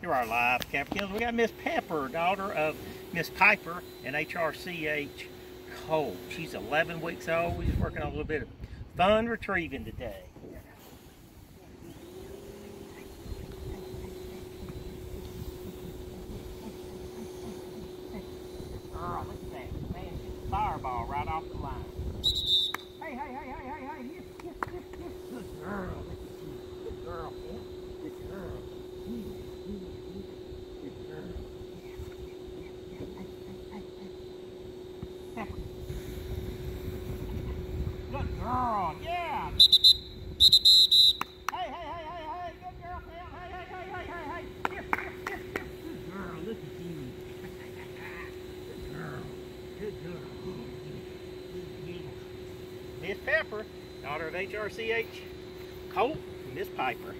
Here are our live Cavern Kennels. We got Miss Pepper, daughter of Miss Piper and HRCH Colt. She's 11 weeks old. We're working on a little bit of fun retrieving today. Girl, look at that. Man, fireball right off the line. Hey, hey, hey, hey, hey, hey. Yes, yes, yes, yes. Good girl. Good girl. Yeah. Good girl. Good girl. Good girl. Yeah. Hey, hey, hey, hey, hey. Good girl. Hey, hey, hey, hey, hey. Good girl. Look at you. Good girl. Good girl. Miss Pepper, daughter of HRCH Colt, and Miss Piper.